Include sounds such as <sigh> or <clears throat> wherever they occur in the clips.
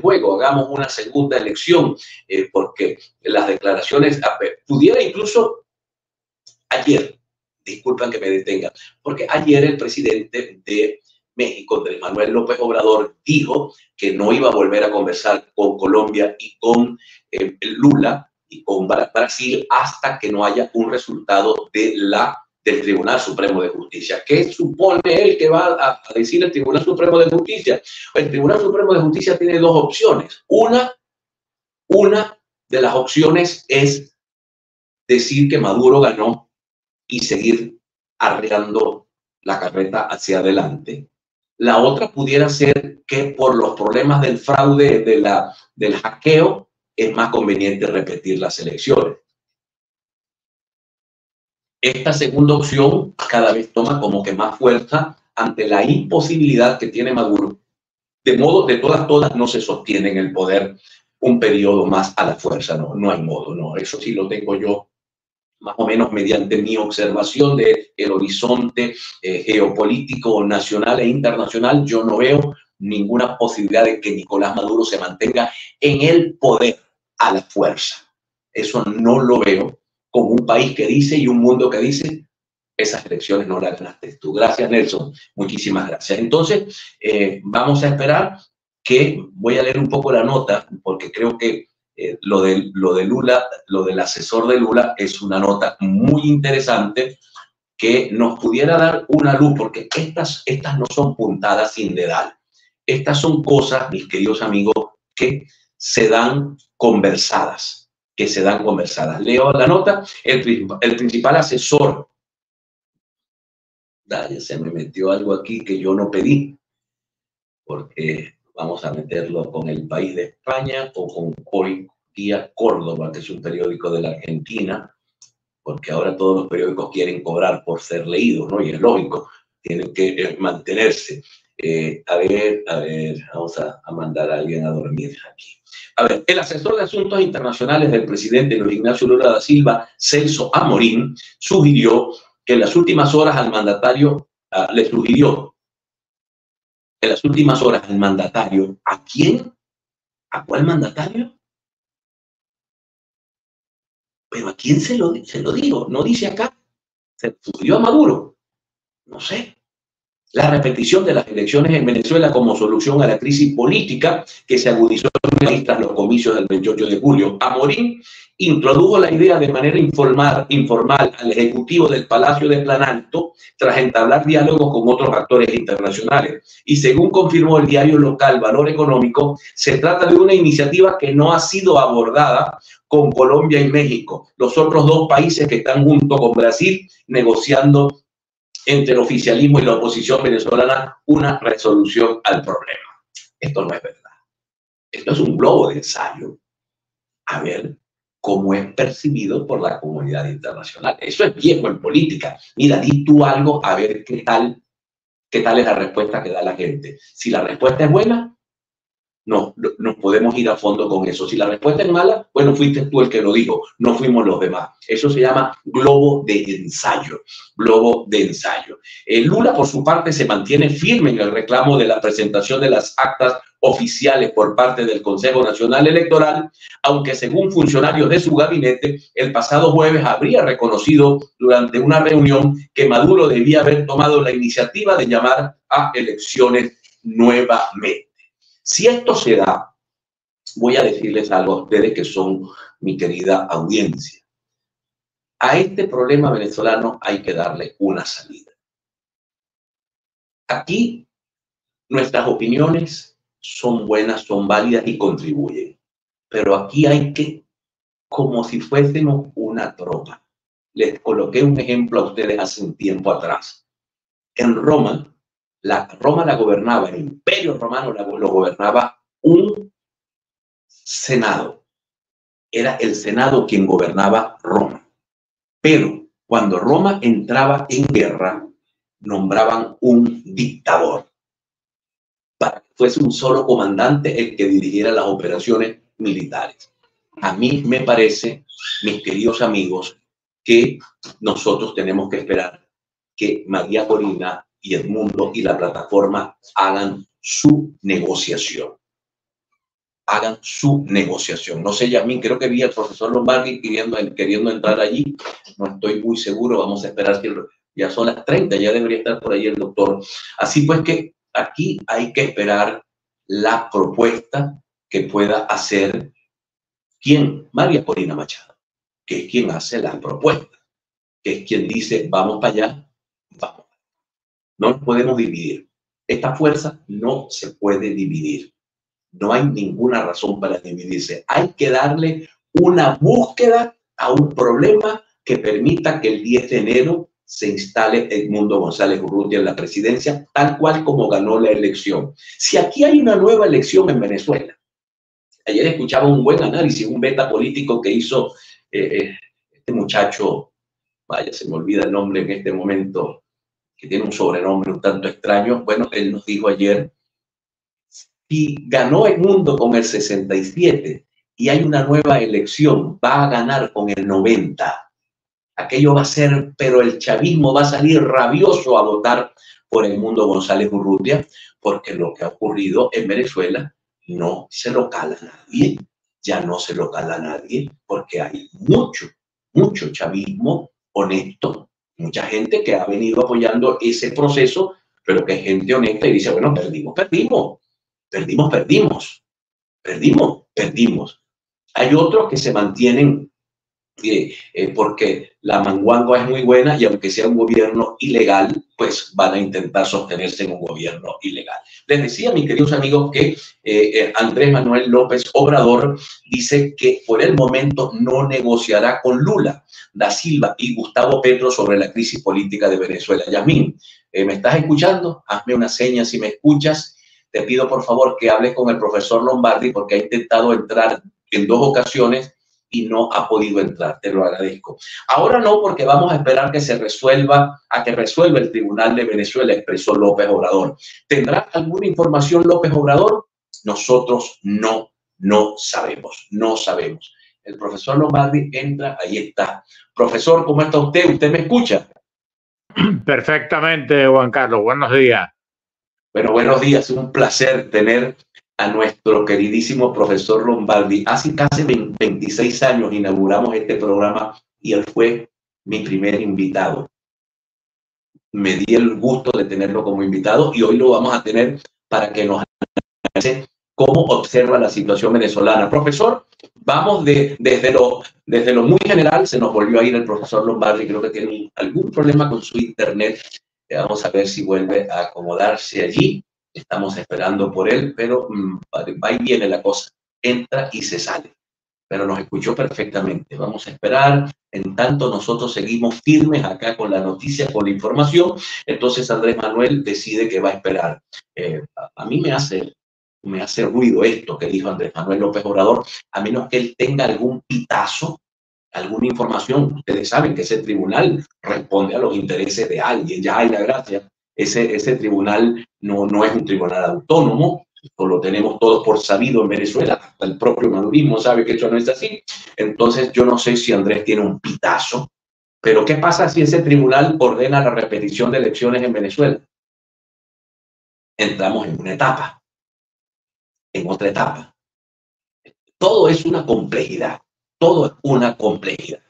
juego, hagamos una segunda elección, eh, porque las declaraciones, pudiera incluso ayer, disculpen que me detenga, porque ayer el presidente de México, Andrés Manuel López Obrador, dijo que no iba a volver a conversar con Colombia y con eh, Lula y con Brasil hasta que no haya un resultado de la del Tribunal Supremo de Justicia. ¿Qué supone él que va a, decir el Tribunal Supremo de Justicia? El Tribunal Supremo de Justicia tiene dos opciones. Una, una de las opciones es decir que Maduro ganó y seguir arreglando la carreta hacia adelante. La otra pudiera ser que por los problemas del fraude, de la, del hackeo, es más conveniente repetir las elecciones. Esta segunda opción cada vez toma como que más fuerza ante la imposibilidad que tiene Maduro. De modo, de todas, todas, no se sostiene en el poder un periodo más a la fuerza, no, no hay modo, no. Eso sí lo tengo yo más o menos mediante mi observación del el horizonte eh, geopolítico nacional e internacional, yo no veo ninguna posibilidad de que Nicolás Maduro se mantenga en el poder a la fuerza. Eso no lo veo con un país que dice y un mundo que dice, esas elecciones no las ganaste tú. Gracias, Nelson. Muchísimas gracias. Entonces, eh, vamos a esperar que voy a leer un poco la nota, porque creo que eh, lo, de, lo de Lula, lo del asesor de Lula, es una nota muy interesante que nos pudiera dar una luz, porque estas, estas no son puntadas sin dedal. Estas son cosas, mis queridos amigos, que se dan conversadas que se dan conversadas. Leo la nota, el, principal asesor. Dale, se me metió algo aquí que yo no pedí, porque vamos a meterlo con el país de España o con hoy día Córdoba, que es un periódico de la Argentina, porque ahora todos los periódicos quieren cobrar por ser leídos, ¿no? Y es lógico, tienen que eh, mantenerse. Eh, a ver, a ver, vamos a, mandar a alguien a dormir aquí. A ver, el asesor de asuntos internacionales del presidente Luis Ignacio Lula da Silva, Celso Amorín, sugirió que en las últimas horas al mandatario, uh, le sugirió en las últimas horas al mandatario, ¿a quién? ¿A cuál mandatario? Pero ¿a quién se lo, se lo digo? No dice acá. Se sugirió a Maduro. No sé la repetición de las elecciones en Venezuela como solución a la crisis política que se agudizó tras los comicios del 28 de julio. Amorín introdujo la idea de manera informal, informal al Ejecutivo del Palacio de Planalto tras entablar diálogos con otros actores internacionales. Y según confirmó el diario local Valor Económico, se trata de una iniciativa que no ha sido abordada con Colombia y México, los otros dos países que están junto con Brasil negociando entre el oficialismo y la oposición venezolana una resolución al problema. Esto no es verdad. Esto es un globo de ensayo. A ver cómo es percibido por la comunidad internacional. Eso es viejo en política. Mira, di tú algo a ver qué tal, qué tal es la respuesta que da la gente. Si la respuesta es buena, no, no podemos ir a fondo con eso. Si la respuesta es mala, bueno, fuiste tú el que lo dijo, no fuimos los demás. Eso se llama globo de ensayo, globo de ensayo. El Lula, por su parte, se mantiene firme en el reclamo de la presentación de las actas oficiales por parte del Consejo Nacional Electoral, aunque según funcionarios de su gabinete, el pasado jueves habría reconocido durante una reunión que Maduro debía haber tomado la iniciativa de llamar a elecciones nuevamente. Si esto se da, voy a decirles algo a ustedes que son mi querida audiencia. A este problema venezolano hay que darle una salida. Aquí nuestras opiniones son buenas, son válidas y contribuyen. Pero aquí hay que, como si fuésemos una tropa. Les coloqué un ejemplo a ustedes hace un tiempo atrás. En Roma, la Roma la gobernaba, el imperio romano lo gobernaba un senado. Era el senado quien gobernaba Roma. Pero cuando Roma entraba en guerra, nombraban un dictador para que fuese un solo comandante el que dirigiera las operaciones militares. A mí me parece, mis queridos amigos, que nosotros tenemos que esperar que María Corina y el mundo y la plataforma hagan su negociación. hagan su negociación. No sé, Yamín, creo que vi al profesor Lombardi queriendo, queriendo entrar allí. No estoy muy seguro. Vamos a esperar que ya son las 30, ya debería estar por ahí el doctor. Así pues que aquí hay que esperar la propuesta que pueda hacer quién, María Corina Machado, que es quien hace la propuesta, que es quien dice, vamos para allá, vamos. No podemos dividir. Esta fuerza no se puede dividir. No hay ninguna razón para dividirse. Hay que darle una búsqueda a un problema que permita que el 10 de enero se instale Edmundo González Urrutia en la presidencia, tal cual como ganó la elección. Si aquí hay una nueva elección en Venezuela, ayer escuchaba un buen análisis, un beta político que hizo eh, eh, este muchacho, vaya, se me olvida el nombre en este momento, que tiene un sobrenombre un tanto extraño. Bueno, él nos dijo ayer, si ganó Edmundo con el 67 y hay una nueva elección, va a ganar con el 90 aquello va a ser, pero el chavismo va a salir rabioso a votar por el mundo González Urrutia, porque lo que ha ocurrido en Venezuela no se lo cala nadie, ya no se lo cala nadie, porque hay mucho, mucho chavismo honesto, mucha gente que ha venido apoyando ese proceso, pero que es gente honesta y dice, bueno, perdimos, perdimos, perdimos, perdimos, perdimos, perdimos. Hay otros que se mantienen eh, porque la manguanga es muy buena y aunque sea un gobierno ilegal, pues van a intentar sostenerse en un gobierno ilegal. Les decía, mis queridos amigos, que eh, eh, Andrés Manuel López Obrador dice que por el momento no negociará con Lula, Da Silva y Gustavo Petro sobre la crisis política de Venezuela. Yasmín, ¿me estás escuchando? Hazme una seña si me escuchas. Te pido por favor que hables con el profesor Lombardi porque ha intentado entrar en dos ocasiones y no ha podido entrar. Te lo agradezco. Ahora no, porque vamos a esperar que se resuelva, a que resuelva el Tribunal de Venezuela, expresó López Obrador. ¿Tendrá alguna información López Obrador? Nosotros no, no sabemos, no sabemos. El profesor Lombardi entra, ahí está. Profesor, ¿cómo está usted? ¿Usted me escucha? <clears throat> Perfectamente, Juan Carlos. Buenos días. Bueno, buenos días. Es un placer tener a nuestro queridísimo profesor Lombardi. Hace casi 26 años inauguramos este programa y él fue mi primer invitado. Me di el gusto de tenerlo como invitado y hoy lo vamos a tener para que nos analice cómo observa la situación venezolana. Profesor, vamos de, desde, lo, desde lo muy general, se nos volvió a ir el profesor Lombardi, creo que tiene algún problema con su internet. Vamos a ver si vuelve a acomodarse allí. Estamos esperando por él, pero mm, va y viene la cosa. Entra y se sale. Pero nos escuchó perfectamente. Vamos a esperar. En tanto, nosotros seguimos firmes acá con la noticia, con la información. Entonces, Andrés Manuel decide que va a esperar. Eh, a, mí me hace, me hace ruido esto que dijo Andrés Manuel López Obrador, a menos que él tenga algún pitazo alguna información. Ustedes saben que ese tribunal responde a los intereses de alguien, ya hay la gracia ese, ese tribunal no, no es un tribunal autónomo, lo tenemos todos por sabido en Venezuela, el propio madurismo sabe que eso no es así. Entonces yo no sé si Andrés tiene un pitazo, pero ¿qué pasa si ese tribunal ordena la repetición de elecciones en Venezuela? Entramos en una etapa, en otra etapa. Todo es una complejidad, todo es una complejidad.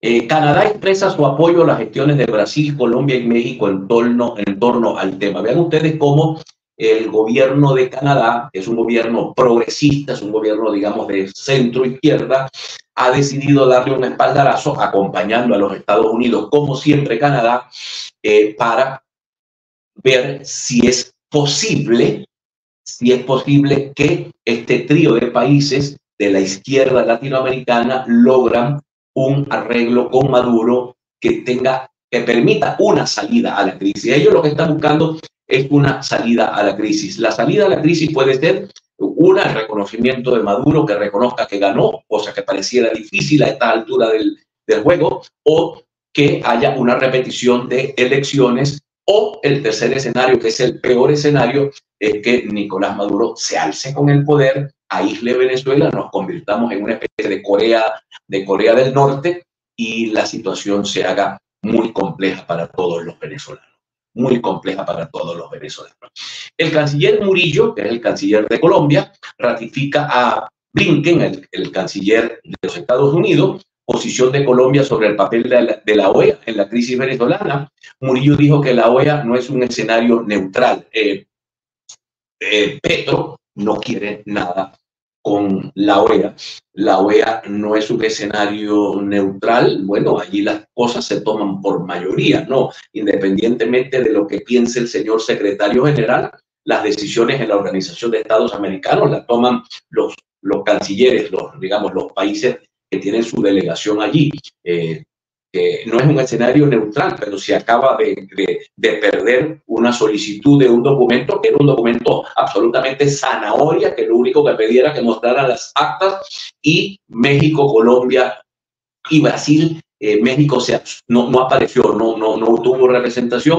Eh, Canadá expresa su apoyo a las gestiones de Brasil, Colombia y México en torno, al tema. Vean ustedes cómo el gobierno de Canadá, que es un gobierno progresista, es un gobierno, digamos, de centro izquierda, ha decidido darle un espaldarazo acompañando a los Estados Unidos, como siempre Canadá, eh, para ver si es posible, si es posible que este trío de países de la izquierda latinoamericana logran un arreglo con Maduro que tenga, que permita una salida a la crisis. Ellos lo que están buscando es una salida a la crisis. La salida a la crisis puede ser una, reconocimiento de Maduro que reconozca que ganó, cosa que pareciera difícil a esta altura del, del juego, o que haya una repetición de elecciones, o el tercer escenario, que es el peor escenario, es que Nicolás Maduro se alce con el poder aísle Venezuela, nos convirtamos en una especie de Corea, de Corea del Norte y la situación se haga muy compleja para todos los venezolanos. muy compleja para todos los venezolanos. El canciller Murillo, que es el canciller de Colombia, ratifica a Blinken, el, el canciller de los Estados Unidos, posición de Colombia sobre el papel de la, OEA en la crisis venezolana. Murillo dijo que la OEA no es un escenario neutral. Eh, eh, Petro no quiere nada con la OEA. La OEA no es un escenario neutral. Bueno, allí las cosas se toman por mayoría, ¿no? Independientemente de lo que piense el señor secretario general, las decisiones en la Organización de Estados Americanos las toman los, los cancilleres, los, digamos, los países que tienen su delegación allí. Eh, no es un escenario neutral, pero se acaba de, de, perder una solicitud de un documento que era un documento absolutamente zanahoria, que lo único que pedía era que mostraran las actas y México, Colombia y Brasil. Eh, México se, no, no apareció, no, no, no tuvo representación.